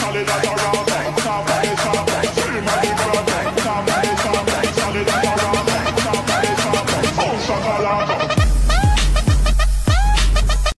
solid as a rock.